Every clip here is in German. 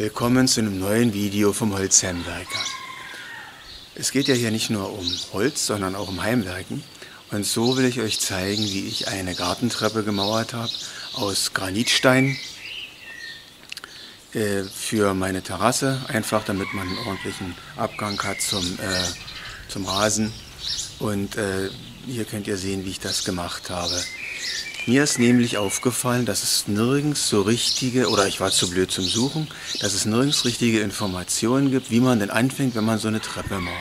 Willkommen zu einem neuen Video vom Holzheimwerker. Es geht ja hier nicht nur um Holz, sondern auch um Heimwerken. Und so will ich euch zeigen, wie ich eine Gartentreppe gemauert habe aus Granitstein äh, für meine Terrasse. Einfach damit man einen ordentlichen Abgang hat zum, äh, zum Rasen. Und äh, hier könnt ihr sehen, wie ich das gemacht habe. Mir ist nämlich aufgefallen, dass es nirgends so richtige, oder ich war zu blöd zum Suchen, dass es nirgends richtige Informationen gibt, wie man denn anfängt, wenn man so eine Treppe malt.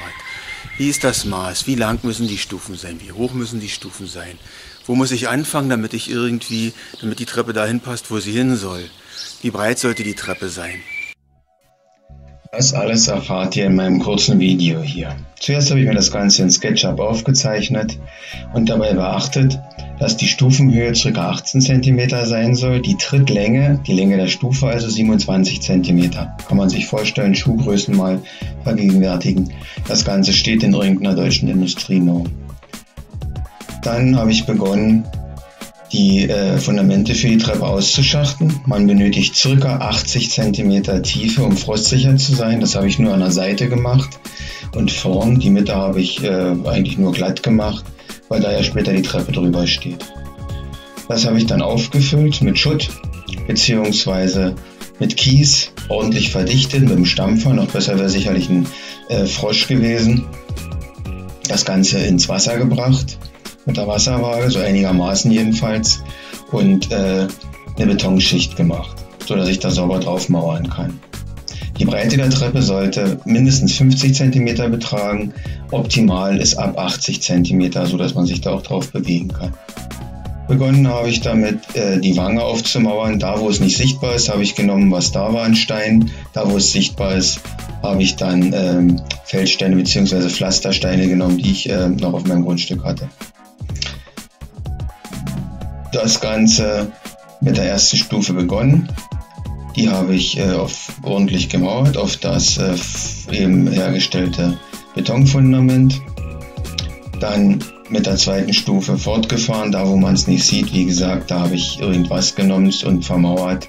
Wie ist das Maß? Wie lang müssen die Stufen sein? Wie hoch müssen die Stufen sein? Wo muss ich anfangen, damit ich irgendwie, damit die Treppe dahin passt, wo sie hin soll? Wie breit sollte die Treppe sein? Das alles erfahrt ihr in meinem kurzen Video hier. Zuerst habe ich mir das Ganze in SketchUp aufgezeichnet und dabei beachtet, dass die Stufenhöhe ca. 18 cm sein soll, die Trittlänge, die Länge der Stufe also 27 cm. Kann man sich vorstellen, Schuhgrößen mal vergegenwärtigen. Das Ganze steht in irgendeiner deutschen Industrienorm. Dann habe ich begonnen, die äh, Fundamente für die Treppe auszuschachten. Man benötigt ca. 80 cm Tiefe, um frostsicher zu sein. Das habe ich nur an der Seite gemacht. Und vorn, die Mitte habe ich äh, eigentlich nur glatt gemacht, weil da ja später die Treppe drüber steht. Das habe ich dann aufgefüllt mit Schutt beziehungsweise mit Kies, ordentlich verdichtet mit dem Stampfer. Noch besser wäre sicherlich ein äh, Frosch gewesen. Das Ganze ins Wasser gebracht mit der Wasserwaage, so einigermaßen jedenfalls, und äh, eine Betonschicht gemacht, so dass ich da sauber drauf mauern kann. Die Breite der Treppe sollte mindestens 50 cm betragen. Optimal ist ab 80 cm, so dass man sich da auch drauf bewegen kann. Begonnen habe ich damit, äh, die Wange aufzumauern. Da, wo es nicht sichtbar ist, habe ich genommen, was da war an Stein. Da, wo es sichtbar ist, habe ich dann ähm, Feldsteine bzw. Pflastersteine genommen, die ich äh, noch auf meinem Grundstück hatte das Ganze mit der ersten Stufe begonnen. Die habe ich äh, auf, ordentlich gemauert auf das äh, eben hergestellte Betonfundament. Dann mit der zweiten Stufe fortgefahren, da wo man es nicht sieht. Wie gesagt, da habe ich irgendwas genommen und vermauert.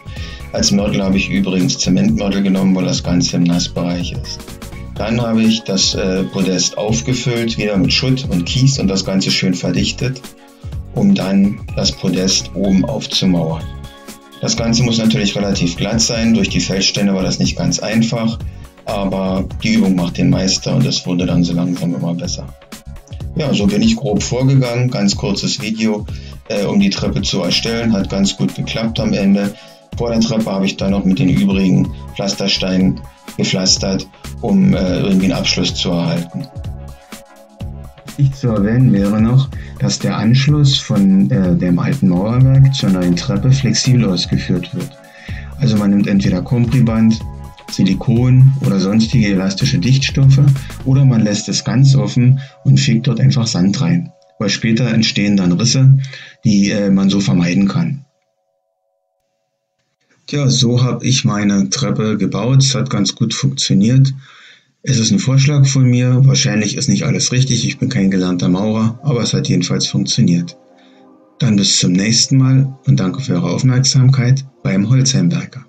Als Mörtel habe ich übrigens Zementmörtel genommen, weil das Ganze im Nassbereich ist. Dann habe ich das äh, Podest aufgefüllt, wieder mit Schutt und Kies und das Ganze schön verdichtet um dann das Podest oben aufzumauern. Das Ganze muss natürlich relativ glatt sein. Durch die Feldstände war das nicht ganz einfach, aber die Übung macht den Meister und es wurde dann so langsam immer besser. Ja, so bin ich grob vorgegangen. Ganz kurzes Video, äh, um die Treppe zu erstellen. Hat ganz gut geklappt am Ende. Vor der Treppe habe ich dann noch mit den übrigen Pflastersteinen gepflastert, um äh, irgendwie einen Abschluss zu erhalten. Wichtig zu erwähnen wäre noch, dass der Anschluss von äh, dem alten Mauerwerk zur neuen Treppe flexibel ausgeführt wird. Also man nimmt entweder Kompriband, Silikon oder sonstige elastische Dichtstoffe oder man lässt es ganz offen und fegt dort einfach Sand rein, weil später entstehen dann Risse, die äh, man so vermeiden kann. Tja, so habe ich meine Treppe gebaut. Es hat ganz gut funktioniert. Es ist ein Vorschlag von mir, wahrscheinlich ist nicht alles richtig, ich bin kein gelernter Maurer, aber es hat jedenfalls funktioniert. Dann bis zum nächsten Mal und danke für eure Aufmerksamkeit beim Holzheimwerker.